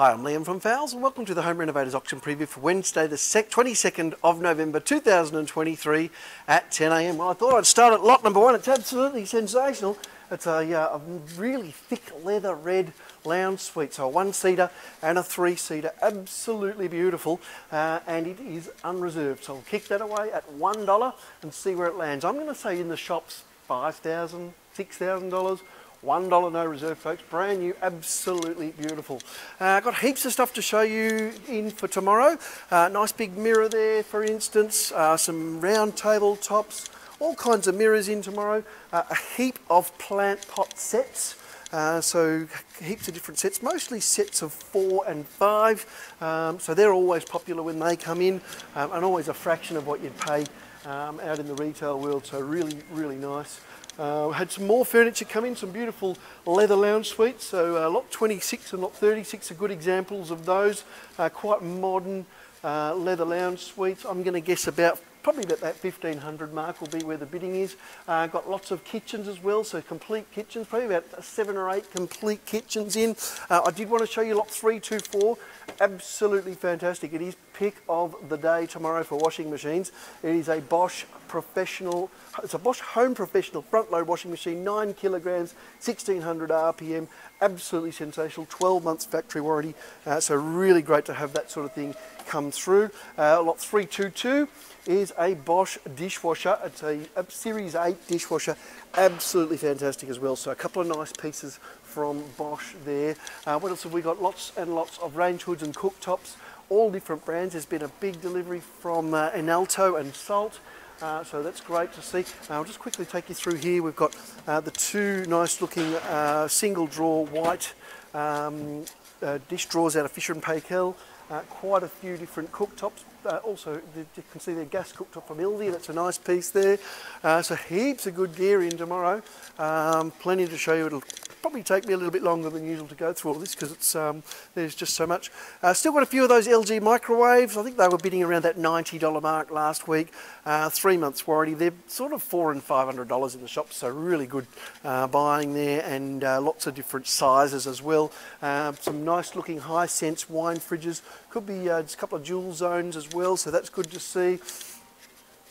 Hi, I'm Liam from Fowles and welcome to the Home Renovators Auction Preview for Wednesday the 22nd of November 2023 at 10am. Well, I thought I'd start at lot number one. It's absolutely sensational. It's a, uh, a really thick leather red lounge suite, so a one-seater and a three-seater, absolutely beautiful, uh, and it is unreserved. So I'll kick that away at $1 and see where it lands. I'm going to say in the shops $5,000, $6,000, $1 no reserve, folks. Brand new, absolutely beautiful. Uh, got heaps of stuff to show you in for tomorrow. Uh, nice big mirror there, for instance. Uh, some round table tops. All kinds of mirrors in tomorrow. Uh, a heap of plant pot sets. Uh, so heaps of different sets, mostly sets of four and five. Um, so they're always popular when they come in um, and always a fraction of what you'd pay um, out in the retail world. So really, really nice. Uh, had some more furniture come in, some beautiful leather lounge suites. So uh, lot 26 and lot 36 are good examples of those. Uh, quite modern uh, leather lounge suites. I'm going to guess about probably about that 1500 mark will be where the bidding is. Uh, got lots of kitchens as well, so complete kitchens, probably about seven or eight complete kitchens in. Uh, I did want to show you lot 324, absolutely fantastic. It is pick of the day tomorrow for washing machines. It is a Bosch professional, it's a Bosch home professional front load washing machine, nine kilograms, 1600 RPM, absolutely sensational, 12 months factory warranty. Uh, so really great to have that sort of thing come through. Uh, lot 322 is a Bosch dishwasher. It's a, a, Series 8 dishwasher, absolutely fantastic as well. So a couple of nice pieces from Bosch there. Uh, what else have we got? Lots and lots of range hoods and cooktops, all different brands. There's been a big delivery from uh, Inalto and Salt. Uh, so that's great to see. I'll just quickly take you through here. We've got uh, the two nice looking uh, single drawer white um, uh, dish drawers out of Fisher and Paykel. Uh, quite a few different cooktops. Also, you can see the gas cooktop from Ildi. That's a nice piece there. So heaps of good gear in tomorrow. Um, plenty to show you. It'll probably take me a little bit longer than usual to go through all this because it's um, there's just so much. Uh, still got a few of those LG microwaves. I think they were bidding around that $90 mark last week. Uh, three months warranty. They're sort of four and five hundred dollars in the shop, so really good uh, buying there, and uh, lots of different sizes as well. Uh, some nice looking Hisense wine fridges. Could be uh, just a couple of dual zones as well, so that's good to see.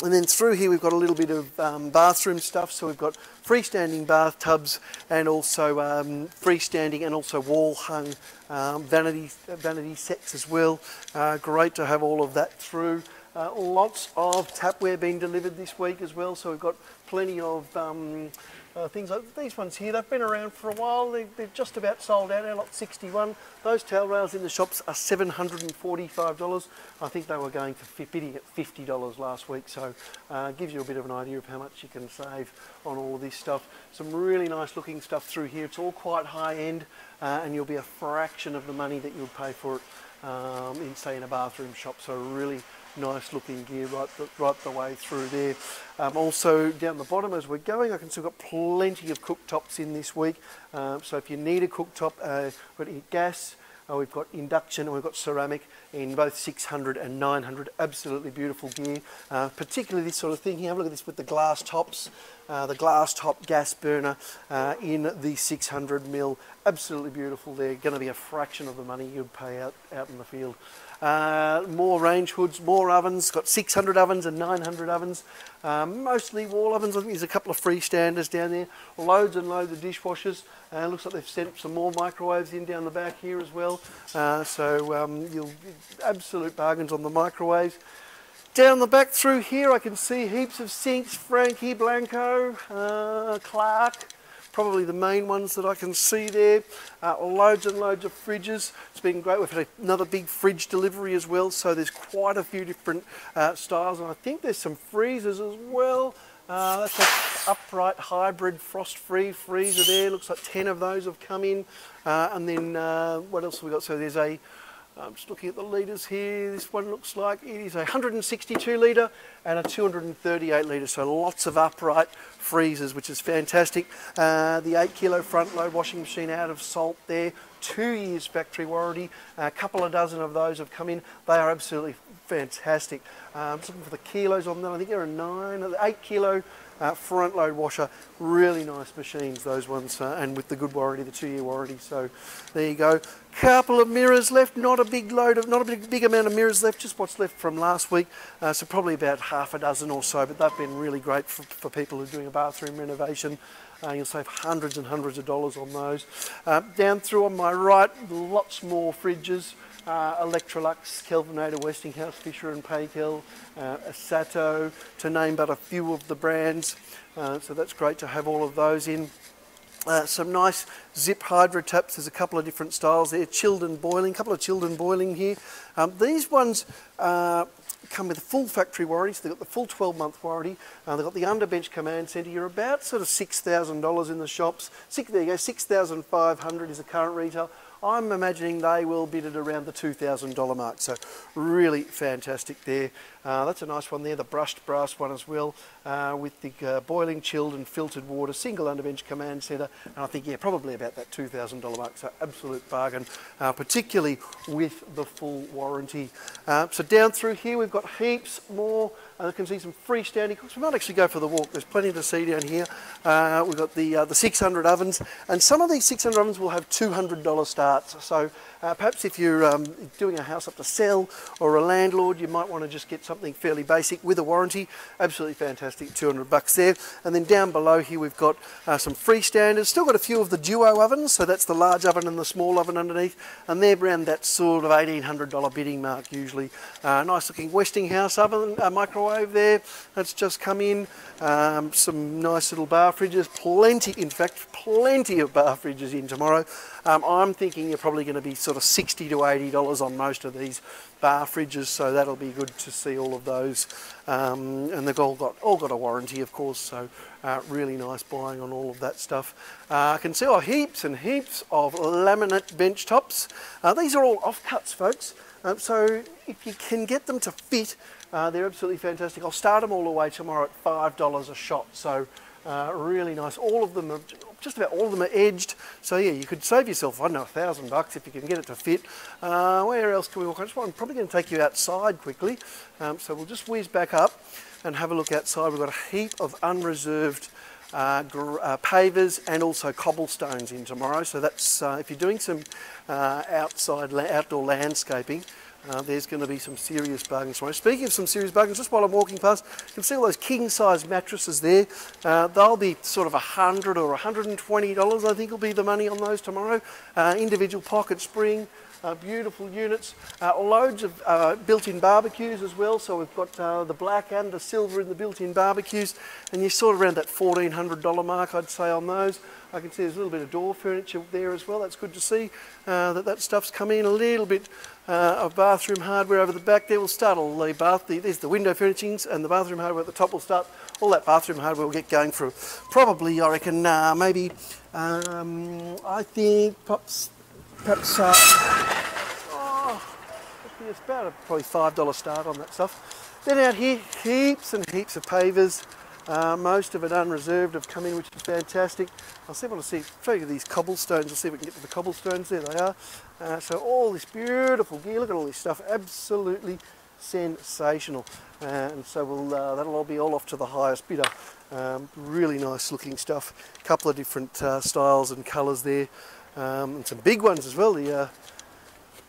And then through here we've got a little bit of um, bathroom stuff. So we've got freestanding bathtubs and also um, freestanding and also wall hung um, vanity, vanity sets as well. Uh, great to have all of that through. Uh, lots of tapware being delivered this week as well. So we've got plenty of um, uh, things like these ones here, they've been around for a while, they, are just about sold out, now lot 61. Those towel rails in the shops are $745. I think they were going for bidding at $50 last week, so uh, gives you a bit of an idea of how much you can save on all of this stuff. Some really nice looking stuff through here, it's all quite high end uh, and you'll be a fraction of the money that you'll pay for it um, in say in a bathroom shop, so really nice looking gear right the, right the way through there. Um, also down the bottom as we're going, I can still got plenty of cooktops in this week. Um, so if you need a cooktop, uh, we've got gas, uh, we've got induction and we've got ceramic in both 600 and 900. Absolutely beautiful gear, uh, particularly this sort of thing here. Have a look at this with the glass tops, uh, the glass top gas burner uh, in the 600 mil. Absolutely beautiful. They're going to be a fraction of the money you'd pay out, out in the field. Uh, more range hoods, more ovens, got 600 ovens and 900 ovens. Um, mostly wall ovens, I think there's a couple of freestanders down there. Loads and loads of dishwashers. Uh, looks like they've sent some more microwaves in down the back here as well. Uh, so um, you'll absolute bargains on the microwaves. Down the back through here I can see heaps of sinks, Franke Blanco, uh, Clark, probably the main ones that I can see there. Uh, loads and loads of fridges. It's been great. We've had another big fridge delivery as well, so there's quite a few different uh, styles, and I think there's some freezers as well. Uh, that's an upright hybrid frost-free freezer there. Looks like 10 of those have come in. Uh, and then uh, what else have we got? So there's a I'm just looking at the litres here. This one looks like it is a 162 litre and a 238 litre. So lots of upright freezers, which is fantastic. Uh, the 8 kilo front load washing machine out of salt there. Two years factory warranty. A couple of dozen of those have come in. They are absolutely fantastic. Um, just looking for the kilos on them. I think there are nine, eight kilo uh, front load washer, really nice machines, those ones, uh, and with the good warranty, the two year warranty. So there you go. Couple of mirrors left, not a big load of, not a big, big amount of mirrors left, just what's left from last week. Uh, so probably about half a dozen or so, but they've been really great for, for people who are doing a bathroom renovation. Uh, you'll save hundreds and hundreds of dollars on those. Uh, down through on my right, lots more fridges. Uh, Electrolux, Kelvinator, Westinghouse, Fisher and Paykel, uh, Asato, to name but a few of the brands. Uh, so that's great to have all of those in. Uh, some nice Zip HydroTaps. There's a couple of different styles there. Chilled and boiling, a couple of chilled and boiling here. Um, these ones uh, come with a full factory warranty, so they've got the full 12 month warranty. Uh, they've got the underbench command centre. You're about sort of $6,000 in the shops. Six, there you go, 6500 is the current retail. I'm imagining they will bid at around the $2,000 mark. So really fantastic there. Uh, that's a nice one there, the brushed brass one as well, uh, with the uh, boiling, chilled and filtered water, single underbench command centre, and I think, yeah, probably about that $2,000 mark, so absolute bargain, uh, particularly with the full warranty. Uh, so down through here, we've got heaps more uh, you can see some freestanding cooks. We might actually go for the walk. There's plenty to see down here. Uh, we've got the uh, the 600 ovens, and some of these 600 ovens will have $200 starts. So uh, perhaps if you're um, doing a house up to sell or a landlord, you might want to just get something fairly basic with a warranty. Absolutely fantastic, 200 bucks there. And then down below here we've got uh, some freestanders. Still got a few of the duo ovens, so that's the large oven and the small oven underneath. And they're around that sort of $1,800 bidding mark usually. Uh, nice looking Westinghouse oven, a microwave there. That's just come in. Um, some nice little bar fridges, plenty, in fact, plenty of bar fridges in tomorrow. Um, I'm thinking you're probably going to be sort of 60 to 80 dollars on most of these bar fridges, so that'll be good to see all of those. Um, and they've all got all got a warranty, of course, so uh, really nice buying on all of that stuff. Uh, I can see oh, heaps and heaps of laminate bench tops. Uh, these are all offcuts, folks. Um, so if you can get them to fit, uh, they're absolutely fantastic. I'll start them all the way tomorrow at $5 a shot. So uh, really nice. All of them are, just about all of them are edged. So yeah, you could save yourself, I don't know, a thousand bucks if you can get it to fit. Uh, where else can we walk? I just I'm probably going to take you outside quickly. Um, so we'll just whiz back up and have a look outside. We've got a heap of unreserved uh, uh, pavers and also cobblestones in tomorrow. So that's uh, if you're doing some uh, outside outdoor landscaping, uh, there's going to be some serious bargains tomorrow. Speaking of some serious bargains, just while I'm walking past, you can see all those king-size mattresses there. Uh, they'll be sort of 100 or $120, I think will be the money on those tomorrow. Uh, individual pocket spring, uh, beautiful units, uh, loads of uh, built-in barbecues as well. So we've got uh, the black and the silver in the built-in barbecues, and you're sort of around that $1,400 mark, I'd say, on those. I can see there's a little bit of door furniture there as well. That's good to see uh, that that stuff's come in. A little bit uh, of bathroom hardware over the back there. We'll start all the bath. The, there's the window furnishings and the bathroom hardware at the top. We'll start all that bathroom hardware. We'll get going for probably I reckon maybe um, I think perhaps perhaps uh, oh, it's about a probably five dollar start on that stuff. Then out here, heaps and heaps of pavers. Uh, most of it unreserved have come in, which is fantastic. I'll see if I can see, you these cobblestones. I'll see if we can get to the cobblestones. There they are. Uh, so all this beautiful gear. Look at all this stuff. Absolutely sensational. Uh, and so we'll, uh, that'll all be all off to the highest bidder. Um, really nice looking stuff. A couple of different uh, styles and colours there. Um, and some big ones as well. The, uh,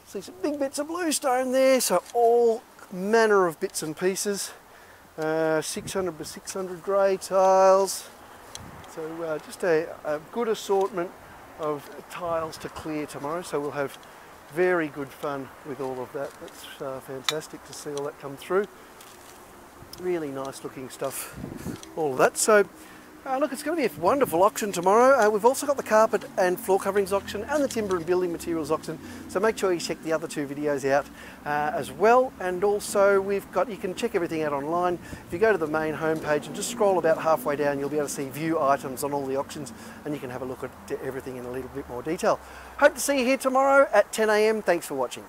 see some big bits of bluestone there. So all manner of bits and pieces. Uh, 600 by 600 grey tiles. So uh, just a, a, good assortment of tiles to clear tomorrow. So we'll have very good fun with all of that. That's uh, fantastic to see all that come through. Really nice looking stuff, all of that. So uh, look, it's going to be a wonderful auction tomorrow. Uh, we've also got the carpet and floor coverings auction and the timber and building materials auction. So make sure you check the other two videos out uh, as well. And also we've got, you can check everything out online. If you go to the main homepage and just scroll about halfway down, you'll be able to see view items on all the auctions and you can have a look at everything in a little bit more detail. Hope to see you here tomorrow at 10 a.m. Thanks for watching.